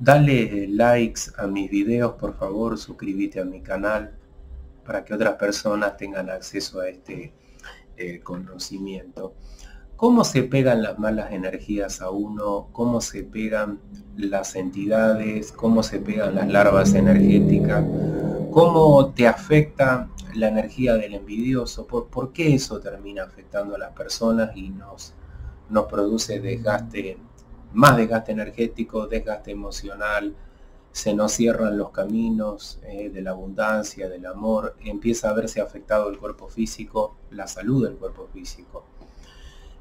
Dale likes a mis videos, por favor, suscríbete a mi canal para que otras personas tengan acceso a este eh, conocimiento. ¿Cómo se pegan las malas energías a uno? ¿Cómo se pegan las entidades? ¿Cómo se pegan las larvas energéticas? ¿Cómo te afecta la energía del envidioso? ¿Por, qué eso termina afectando a las personas y nos, nos produce desgaste más desgaste energético, desgaste emocional, se nos cierran los caminos eh, de la abundancia, del amor, empieza a verse afectado el cuerpo físico, la salud del cuerpo físico.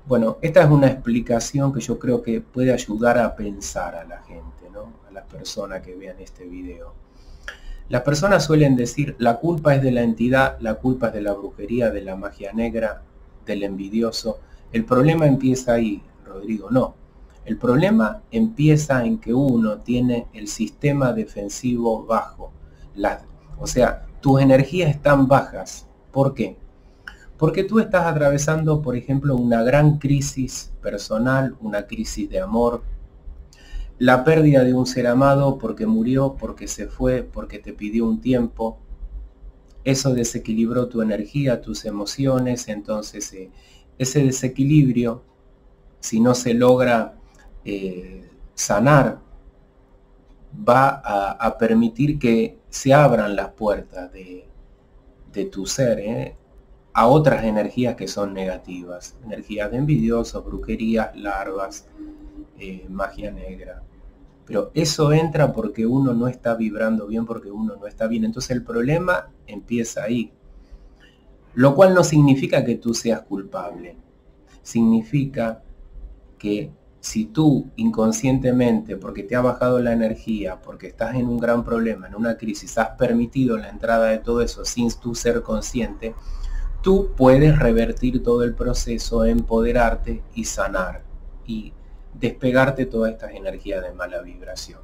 Bueno, esta es una explicación que yo creo que puede ayudar a pensar a la gente, ¿no? a las personas que vean este video. Las personas suelen decir, la culpa es de la entidad, la culpa es de la brujería, de la magia negra, del envidioso. El problema empieza ahí, Rodrigo, no. El problema empieza en que uno tiene el sistema defensivo bajo. o sea, tus energías están bajas. ¿Por qué? Porque tú estás atravesando, por ejemplo, una gran crisis personal, una crisis de amor, la pérdida de un ser amado porque murió, porque se fue, porque te pidió un tiempo. Eso desequilibró tu energía, tus emociones, entonces eh, ese desequilibrio, si no se logra sanar va a, permitir que se abran las puertas de, tu ser ¿eh? a otras energías que son negativas, energías de envidiosos, brujerías, larvas, eh, magia negra. Pero eso entra porque uno no está vibrando bien, porque uno no está bien. Entonces el problema empieza ahí. Lo cual no significa que tú seas culpable. Significa que si tú inconscientemente, porque te ha bajado la energía, porque estás en un gran problema, en una crisis, has permitido la entrada de todo eso sin tú ser consciente, tú puedes revertir todo el proceso, empoderarte y sanar y despegarte todas estas energías de mala vibración.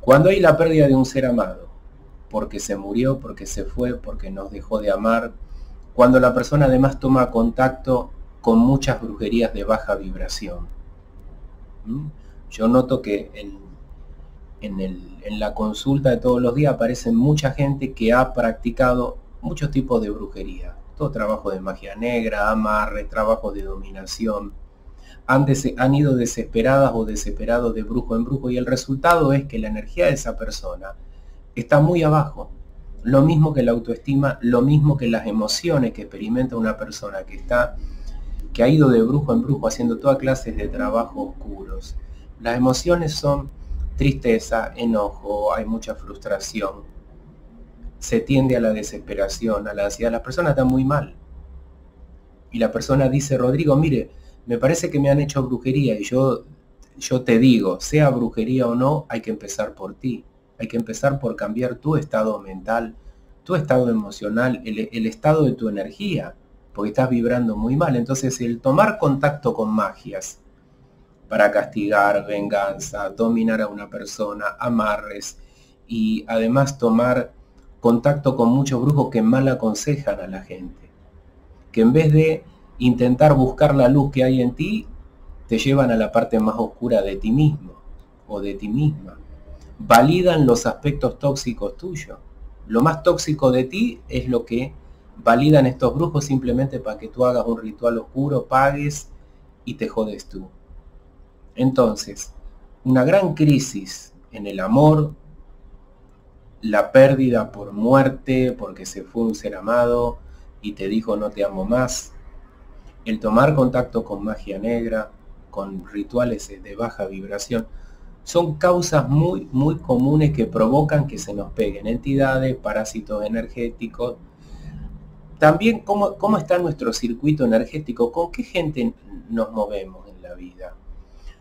Cuando hay la pérdida de un ser amado, porque se murió, porque se fue, porque nos dejó de amar, cuando la persona además toma contacto con muchas brujerías de baja vibración. ¿Mm? Yo noto que en, la consulta de todos los días aparece mucha gente que ha practicado muchos tipos de brujería. Todo trabajo de magia negra, amarre, trabajo de dominación. Han ido desesperadas o desesperados de brujo en brujo y el resultado es que la energía de esa persona está muy abajo. Lo mismo que la autoestima, lo mismo que las emociones que experimenta una persona que está que ha ido de brujo en brujo haciendo toda clases de trabajos oscuros. Las emociones son tristeza, enojo, hay mucha frustración. Se tiende a la desesperación, a la ansiedad. La persona está muy mal. Y la persona dice, Rodrigo, mire, me parece que me han hecho brujería y yo, yo te digo, sea brujería o no, hay que empezar por ti. Hay que empezar por cambiar tu estado mental, tu estado emocional, el estado de tu energía porque estás vibrando muy mal. Entonces el tomar contacto con magias para castigar, venganza, dominar a una persona, amarres y además tomar contacto con muchos brujos que mal aconsejan a la gente. Que en vez de intentar buscar la luz que hay en ti, te llevan a la parte más oscura de ti mismo o de ti misma. Validan los aspectos tóxicos tuyos. Lo más tóxico de ti es lo que validan estos brujos simplemente para que tú hagas un ritual oscuro, pagues y te jodes tú. Entonces, una gran crisis en el amor, la pérdida por muerte, porque se fue un ser amado y te dijo no te amo más, el tomar contacto con magia negra, con rituales de baja vibración, son causas muy, muy comunes que provocan que se nos peguen entidades, parásitos energéticos, también cómo, cómo está nuestro circuito energético, con qué gente nos movemos en la vida.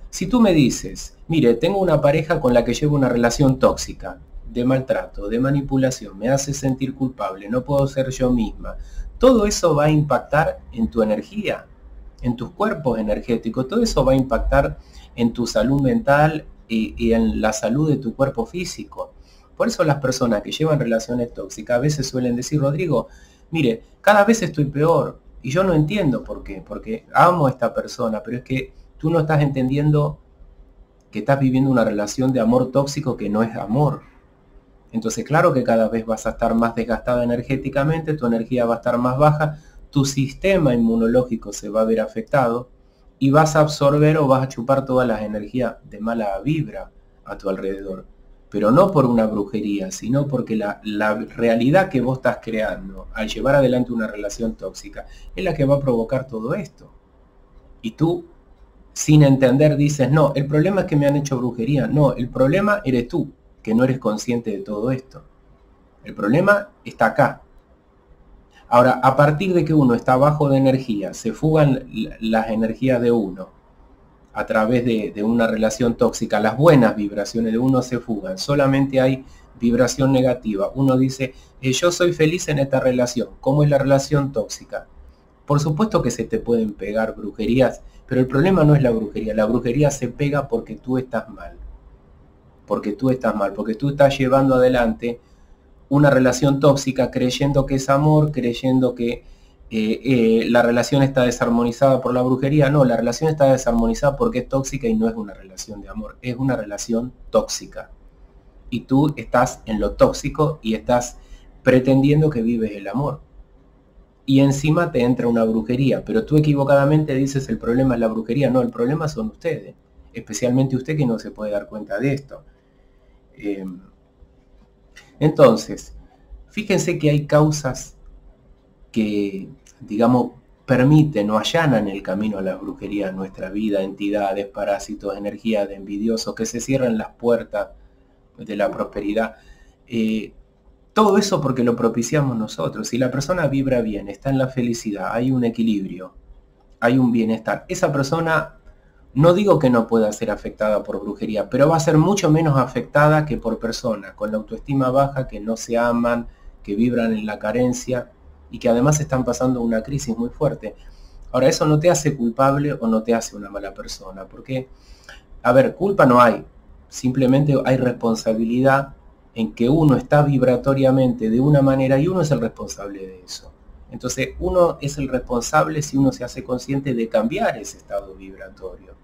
Si tú me dices, mire, tengo una pareja con la que llevo una relación tóxica, de maltrato, de manipulación, me hace sentir culpable, no puedo ser yo misma, todo eso va a impactar en tu energía, en tus cuerpos energéticos, todo eso va a impactar en tu salud mental y, y en la salud de tu cuerpo físico. Por eso las personas que llevan relaciones tóxicas a veces suelen decir, Rodrigo, mire, cada vez estoy peor y yo no entiendo por qué, porque amo a esta persona, pero es que tú no estás entendiendo que estás viviendo una relación de amor tóxico que no es amor. Entonces, claro que cada vez vas a estar más desgastada energéticamente, tu energía va a estar más baja, tu sistema inmunológico se va a ver afectado y vas a absorber o vas a chupar todas las energías de mala vibra a tu alrededor. Pero no por una brujería, sino porque la, la, realidad que vos estás creando al llevar adelante una relación tóxica es la que va a provocar todo esto. Y tú, sin entender, dices, no, el problema es que me han hecho brujería. No, el problema eres tú, que no eres consciente de todo esto. El problema está acá, Ahora, a partir de que uno está bajo de energía, se fugan las energías de uno a través de, una relación tóxica, las buenas vibraciones de uno se fugan, solamente hay vibración negativa. Uno dice, eh, yo soy feliz en esta relación. ¿Cómo es la relación tóxica? Por supuesto que se te pueden pegar brujerías, pero el problema no es la brujería. La brujería se pega porque tú estás mal. Porque tú estás mal, porque tú estás llevando adelante una relación tóxica creyendo que es amor, creyendo que eh, eh, la relación está desarmonizada por la brujería. No, la relación está desarmonizada porque es tóxica y no es una relación de amor, es una relación tóxica. Y tú estás en lo tóxico y estás pretendiendo que vives el amor. Y encima te entra una brujería, pero tú equivocadamente dices el problema es la brujería. No, el problema son ustedes, especialmente usted que no se puede dar cuenta de esto. Em, entonces, fíjense que hay causas que, digamos, permiten o allanan el camino a la brujería en nuestra vida, entidades, parásitos, energías de envidiosos, que se cierran las puertas de la prosperidad. Eh, todo eso porque lo propiciamos nosotros. Si la persona vibra bien, está en la felicidad, hay un equilibrio, hay un bienestar, esa persona no digo que no pueda ser afectada por brujería, pero va a ser mucho menos afectada que por personas con la autoestima baja, que no se aman, que vibran en la carencia y que además están pasando una crisis muy fuerte. Ahora, eso no te hace culpable o no te hace una mala persona, porque, a ver, culpa no hay, simplemente hay responsabilidad en que uno está vibratoriamente de una manera y uno es el responsable de eso. Entonces, uno es el responsable si uno se hace consciente de cambiar ese estado vibratorio.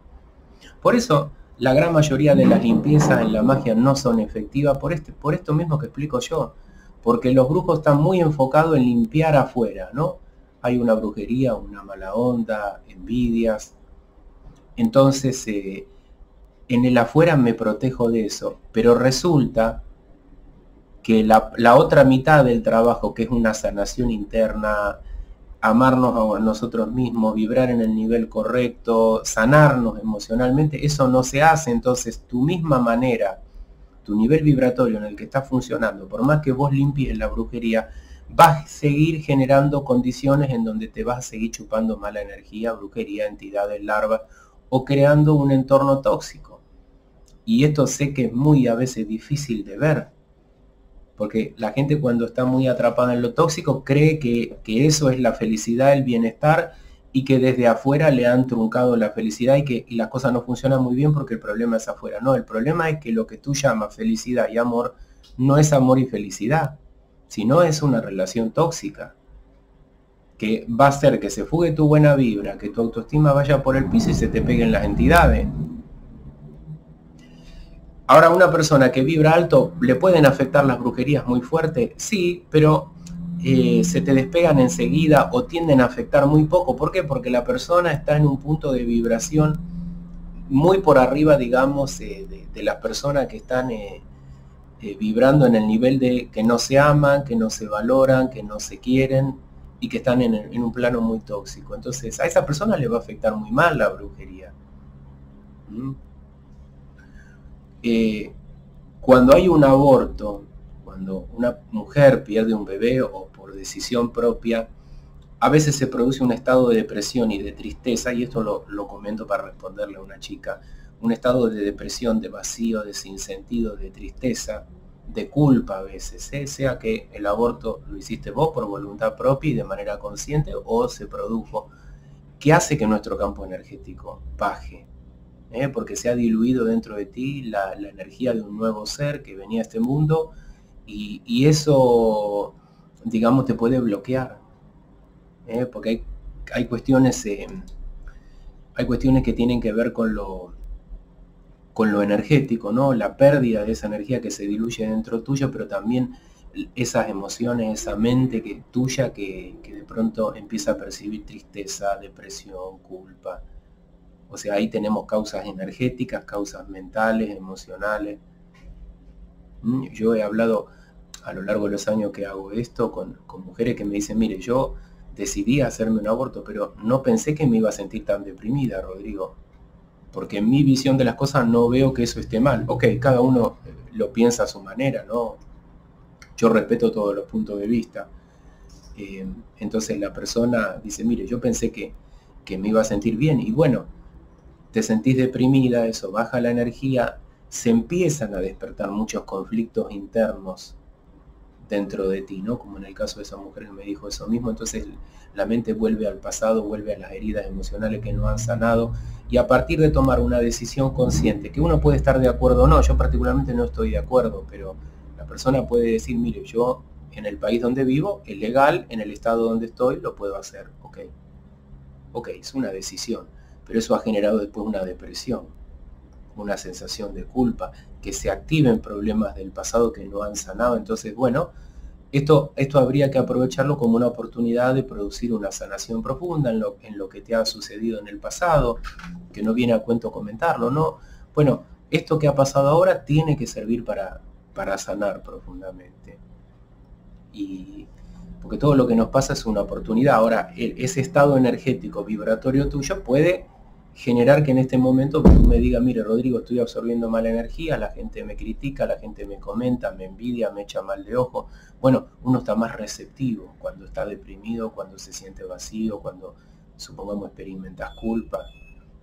Por eso, la gran mayoría de las limpiezas en la magia no son efectivas por, este, por esto mismo que explico yo. Porque los brujos están muy enfocados en limpiar afuera, ¿no? Hay una brujería, una mala onda, envidias. Entonces, eh, en el afuera me protejo de eso. Pero resulta que la, la, otra mitad del trabajo, que es una sanación interna, amarnos a nosotros mismos, vibrar en el nivel correcto, sanarnos emocionalmente, eso no se hace. Entonces tu misma manera, tu nivel vibratorio en el que estás funcionando, por más que vos limpies la brujería, vas a seguir generando condiciones en donde te vas a seguir chupando mala energía, brujería, entidades, larvas o creando un entorno tóxico. Y esto sé que es muy a veces difícil de ver, porque la gente cuando está muy atrapada en lo tóxico cree que, eso es la felicidad, el bienestar y que desde afuera le han truncado la felicidad y que las cosas no funcionan muy bien porque el problema es afuera. No, el problema es que lo que tú llamas felicidad y amor no es amor y felicidad, sino es una relación tóxica que va a hacer que se fugue tu buena vibra, que tu autoestima vaya por el piso y se te peguen las entidades. Ahora, una persona que vibra alto, ¿le pueden afectar las brujerías muy fuerte? Sí, pero eh, se te despegan enseguida o tienden a afectar muy poco. ¿Por qué? Porque la persona está en un punto de vibración muy por arriba, digamos, eh, de, las personas que están eh, vibrando en el nivel de que no se aman, que no se valoran, que no se quieren y que están en, un plano muy tóxico. Entonces, a esa persona le va a afectar muy mal la brujería. ¿Mm? Cuando hay un aborto, cuando una mujer pierde un bebé o decisión propia, a veces se produce un estado de depresión y de tristeza, y esto lo, comento para responderle a una chica, un estado de depresión, de vacío, de sinsentido, de tristeza, de culpa a veces, ¿eh? sea que el aborto lo hiciste vos por voluntad propia y de manera consciente o se produjo, que hace que nuestro campo energético baje, ¿eh? porque se ha diluido dentro de ti la, energía de un nuevo ser que venía a este mundo y, eso, digamos, te puede bloquear, ¿eh? porque hay, cuestiones, eh, hay cuestiones que tienen que ver con lo, con lo energético, ¿no? La pérdida de esa energía que se diluye dentro tuyo, pero también esas emociones, esa mente que tuya que, que de pronto empieza a percibir tristeza, depresión, culpa. O sea, ahí tenemos causas energéticas, causas mentales, emocionales. Mm, yo he hablado a lo largo de los años que hago esto con, mujeres que me dicen, mire, yo decidí hacerme un aborto, pero no pensé que me iba a sentir tan deprimida, Rodrigo. Porque en mi visión de las cosas no veo que eso esté mal. Ok, cada uno eh, lo piensa a su manera, ¿no? Yo respeto todos los puntos de vista. Eh, entonces la persona dice, mire, yo pensé que, que me iba a sentir bien. Y bueno, te sentís deprimida, eso baja la energía, se empiezan a despertar muchos conflictos internos dentro de ti, ¿no? Como en el caso de esa mujer que me dijo eso mismo, entonces la mente vuelve al pasado, vuelve a las heridas emocionales que no han sanado y a partir de tomar una decisión consciente, que uno puede estar de acuerdo o no, yo particularmente no estoy de acuerdo, pero la persona puede decir, mire, yo en el país donde vivo es legal, en el estado donde estoy lo puedo hacer, ok. Ok, es una decisión, pero eso ha generado después una depresión, una sensación de culpa, que se activen problemas del pasado que no han sanado. Entonces, bueno, esto, esto habría que aprovecharlo como una oportunidad de producir una sanación profunda en lo, en lo que te ha sucedido en el pasado, que no viene a cuento comentarlo, ¿no? Bueno, esto que ha pasado ahora tiene que servir para, para sanar profundamente. Y porque todo lo que nos pasa es una oportunidad. Ahora, ese estado energético vibratorio tuyo puede generar que en este momento tú me diga, mire Rodrigo, estoy absorbiendo mala energía, la gente me critica, la gente me comenta, me envidia, me echa mal de ojo. Bueno, uno está más receptivo cuando está deprimido, cuando se siente vacío, cuando supongamos experimentas culpa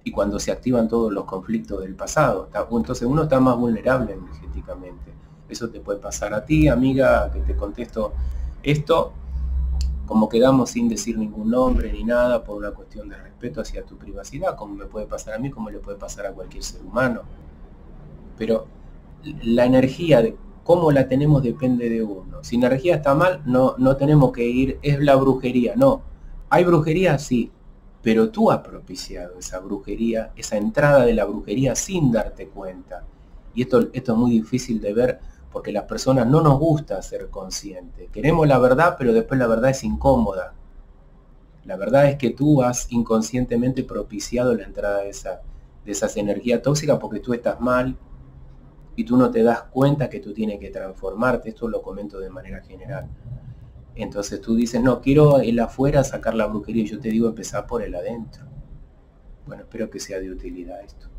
y cuando se activan todos los conflictos del pasado. Entonces uno está más vulnerable energéticamente. Eso te puede pasar a ti, amiga, que te contesto esto como quedamos sin decir ningún nombre ni nada por una cuestión de respeto hacia tu privacidad, como me puede pasar a mí, como le puede pasar a cualquier ser humano. Pero la energía de cómo la tenemos depende de uno. Si la energía está mal, no, no tenemos que ir, es la brujería, no. ¿Hay brujería? Sí, pero tú has propiciado esa brujería, esa entrada de la brujería sin darte cuenta. Y esto, esto es muy difícil de ver porque las personas no nos gusta ser conscientes. Queremos la verdad, pero después la verdad es incómoda. La verdad es que tú has inconscientemente propiciado la entrada de, esa, de esas energías tóxicas porque tú estás mal y tú no te das cuenta que tú tienes que transformarte. Esto lo comento de manera general. Entonces tú dices, no, quiero el afuera sacar la brujería. Yo te digo, empezar por el adentro. Bueno, espero que sea de utilidad esto.